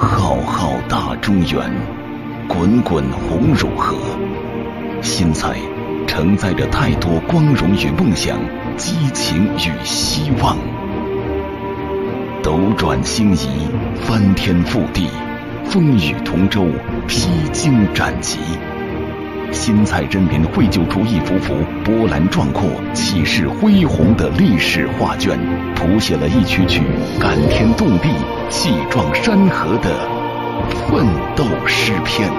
浩浩大中原，滚滚红如河。新材承载着太多光荣与梦想，激情与希望。斗转星移，翻天覆地，风雨同舟，披荆斩棘。新蔡人民绘就出一幅幅波澜壮阔、气势恢宏的历史画卷，谱写了一曲曲感天动地、气壮山河的奋斗诗篇。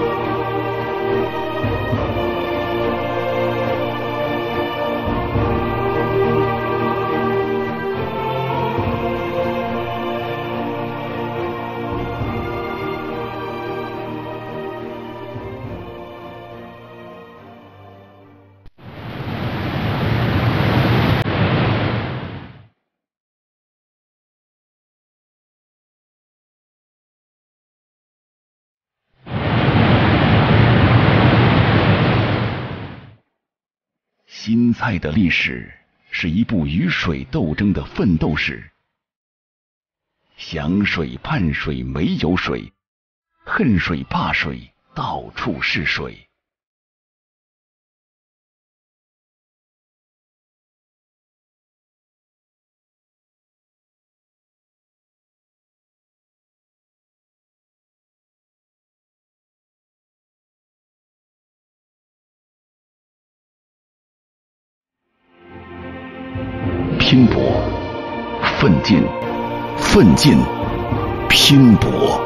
金菜的历史是一部与水斗争的奋斗史。想水盼水没有水，恨水怕水到处是水。拼搏，奋进，奋进，拼搏。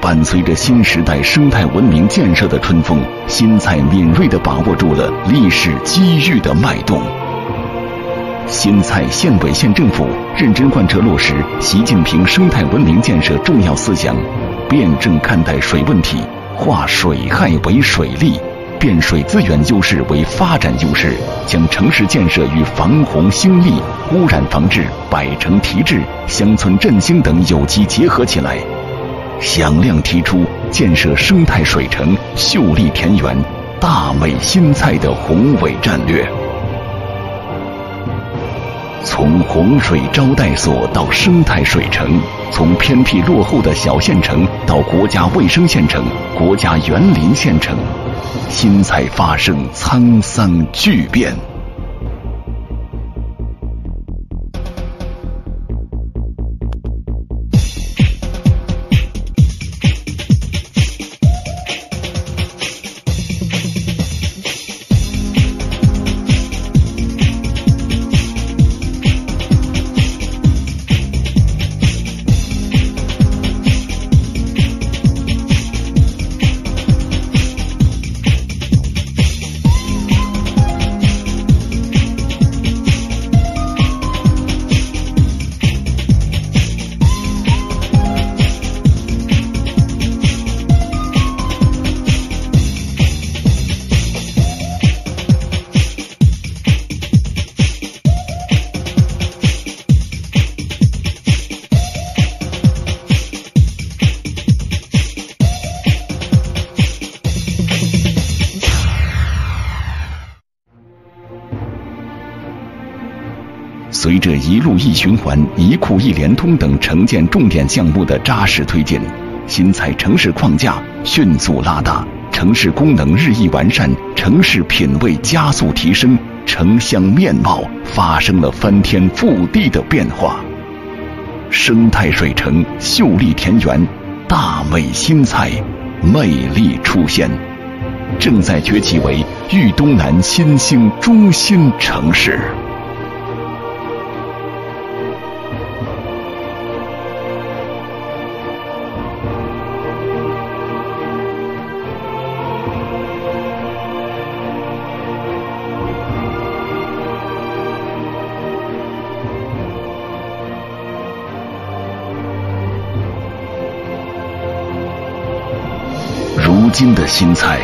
伴随着新时代生态文明建设的春风，新蔡敏锐地把握住了历史机遇的脉动。新蔡县委县政府认真贯彻落实习近平生态文明建设重要思想，辩证看待水问题，化水害为水利。变水资源优势为发展优势，将城市建设与防洪兴利、污染防治、百城提质、乡村振兴等有机结合起来，响亮提出建设生态水城、秀丽田园、大美新蔡的宏伟战略。从洪水招待所到生态水城，从偏僻落后的小县城到国家卫生县城、国家园林县城。心才发生沧桑巨变。随着一路一循环、一库一联通等城建重点项目的扎实推进，新蔡城市框架迅速拉大，城市功能日益完善，城市品位加速提升，城乡面貌发生了翻天覆地的变化。生态水城、秀丽田园、大美新蔡，魅力出现，正在崛起为豫东南新兴中心城市。今的新菜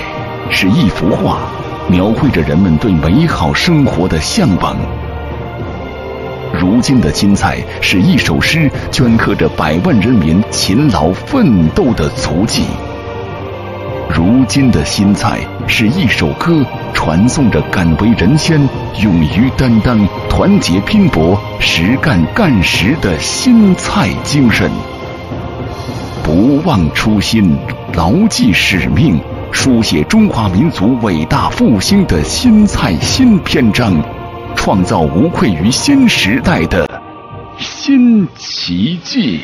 是一幅画，描绘着人们对美好生活的向往；如今的新菜是一首诗，镌刻着百万人民勤劳奋斗的足迹；如今的新菜是一首歌，传颂着敢为人先、勇于担当、团结拼搏、实干干实的新菜精神。不忘初心，牢记使命，书写中华民族伟大复兴的新菜新篇章，创造无愧于新时代的新奇迹。